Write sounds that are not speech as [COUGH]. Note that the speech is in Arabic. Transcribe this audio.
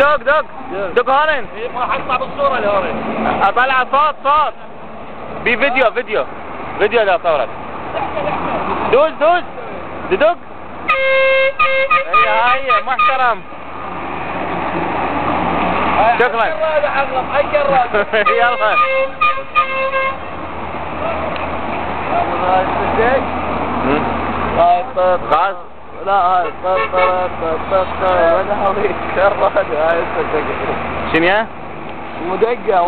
دق دق دق هون ما حطلع بالصورة اللي هون أطلع صوت صوت. بفيديو فيديو فيديو. ده صورك دوس دوس دق هيا هيا محترم. شكرا. [LAUGHS] [LAUGHS] يلا. خلاص. لا طيب طيب طيب طيب هاي كراد هاي صدق شنو يا؟ مدقة